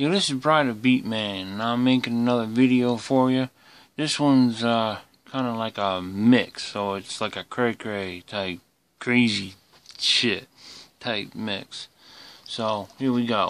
Yo, this is Brian of Beat Man, and I'm making another video for you. This one's uh, kind of like a mix, so it's like a cray cray type crazy shit type mix. So here we go.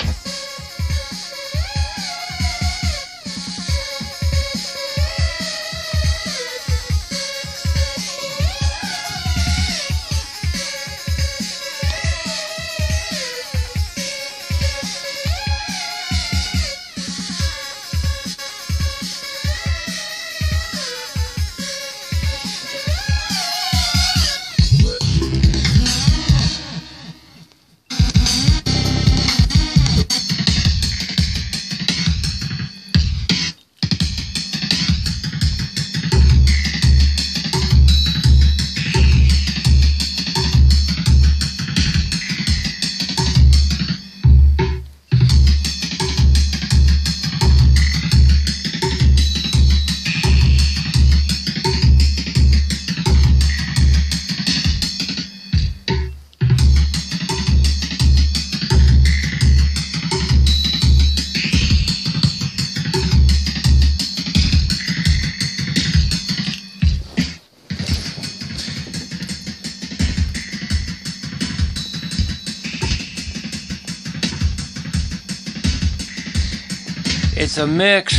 It's a mix,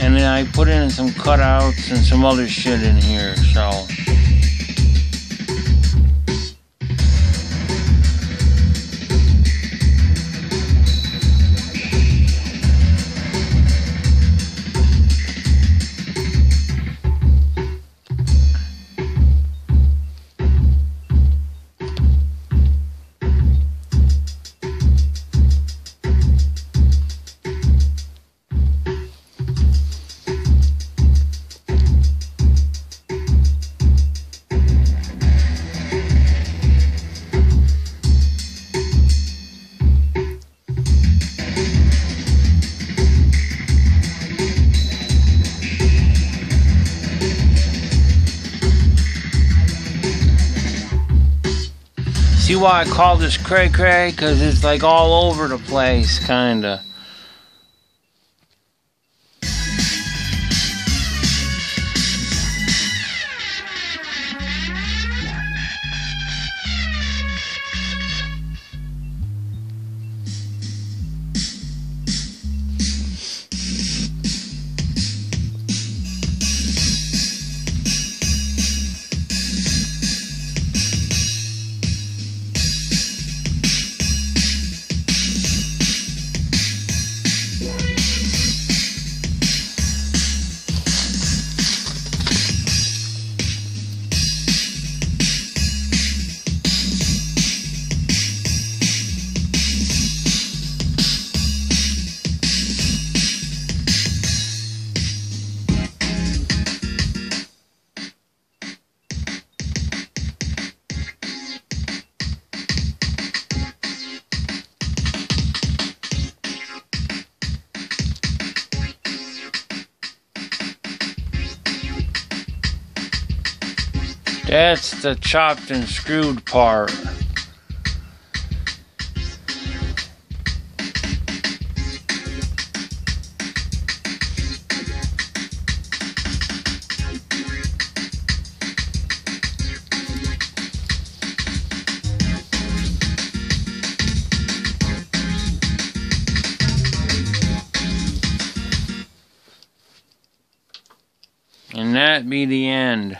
and then I put in some cutouts and some other shit in here, so. See why I call this cray cray? Because it's like all over the place, kinda. That's the chopped and screwed part. And that be the end.